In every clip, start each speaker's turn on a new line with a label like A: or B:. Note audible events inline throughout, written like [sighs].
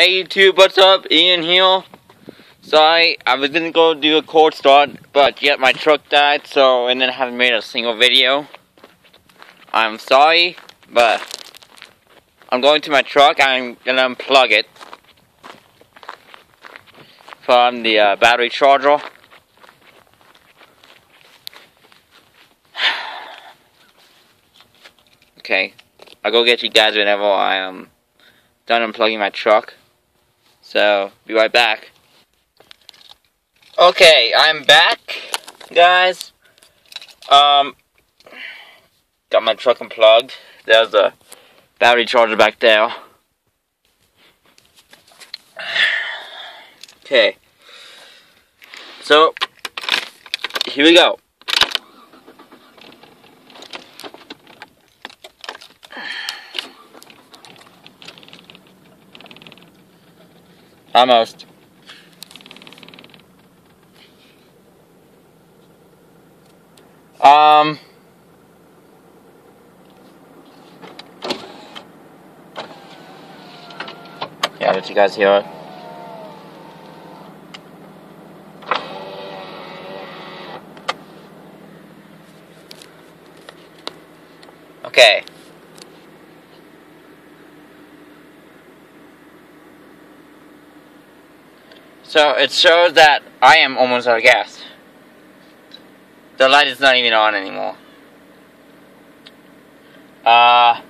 A: Hey YouTube, what's up? Ian here. Sorry, I was gonna go do a cold start, but yet my truck died, so and then I haven't made a single video. I'm sorry, but I'm going to my truck. I'm gonna unplug it from the uh, battery charger. [sighs] okay, I'll go get you guys whenever I am done unplugging my truck. So, be right back. Okay, I'm back, guys. Um, got my truck unplugged. There's a battery charger back there. [sighs] Okay. So, here we go. Almost. Um. Yeah, did you guys hear it? Okay. So it shows that I am almost out of gas. The light is not even on anymore. Uh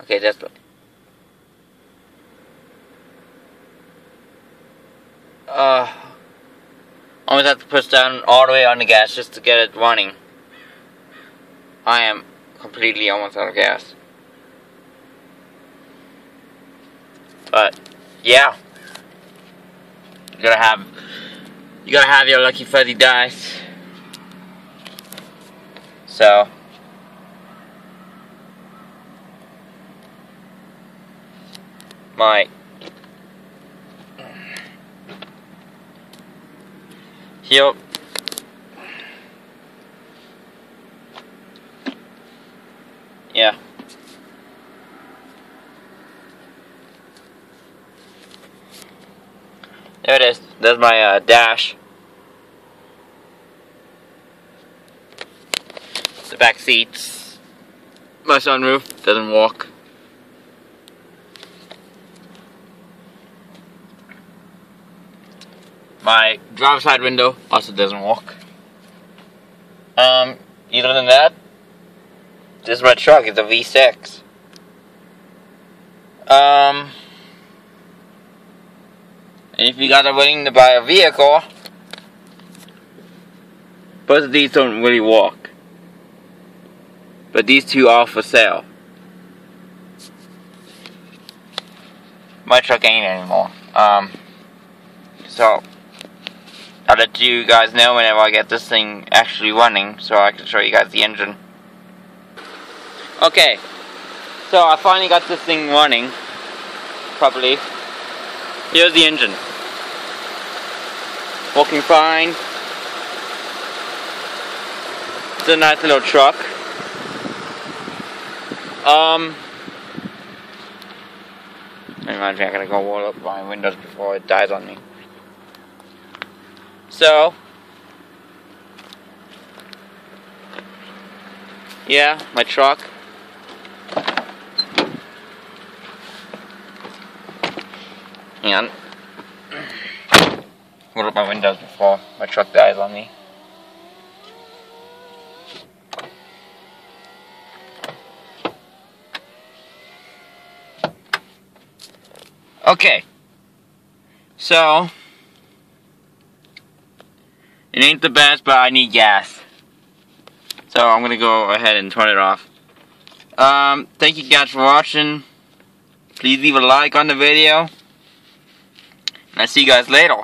A: Okay, that's uh Always have to push down all the way on the gas just to get it running. I am completely almost out of gas. But yeah. You gotta have you gotta have your lucky fuzzy dice. So my Yep. Yeah. There it is. There's my uh, dash. The back seats. My sunroof doesn't walk. My driver's side window also doesn't work. Um, other than that, this is my truck. It's a V6. Um, if you guys are waiting to buy a vehicle, both of these don't really work. But these two are for sale. My truck ain't anymore. Um, so I'll let you guys know whenever I get this thing actually running so I can show you guys the engine. Okay, so I finally got this thing running properly. Here's the engine. Working fine. It's a nice little truck. Um, imagine I gotta go wall up my windows before it dies on me. So, yeah, my truck. And roll up my windows before my truck dies on me. Okay. So, it ain't the best, but I need gas. So I'm gonna go ahead and turn it off. Um, thank you guys for watching. Please leave a like on the video. And I'll see you guys later.